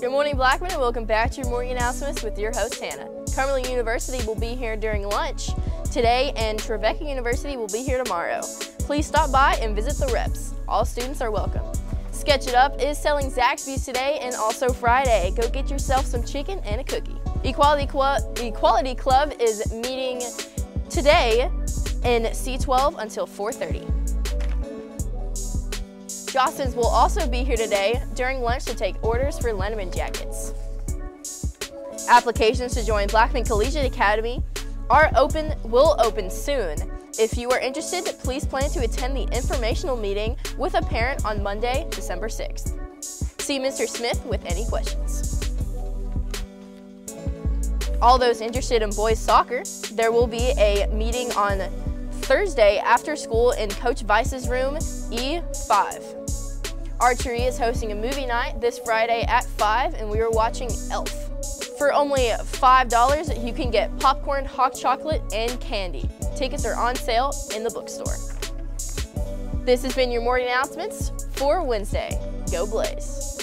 Good morning, Blackman, and welcome back to your morning announcements with your host, Hannah. Cumberland University will be here during lunch today, and Trevecca University will be here tomorrow. Please stop by and visit the reps. All students are welcome. Sketch It Up is selling Zaxby's today and also Friday. Go get yourself some chicken and a cookie. Equality, Equality Club is meeting today in C12 until 4.30. Jostens will also be here today during lunch to take orders for letterman jackets. Applications to join Blackman Collegiate Academy are open will open soon. If you are interested, please plan to attend the informational meeting with a parent on Monday, December 6th. See Mr. Smith with any questions. All those interested in boys soccer, there will be a meeting on Thursday after school in Coach Vice's room E5. Archery is hosting a movie night this Friday at 5 and we are watching Elf. For only $5, you can get popcorn, hot chocolate, and candy. Tickets are on sale in the bookstore. This has been your morning announcements for Wednesday. Go Blaze!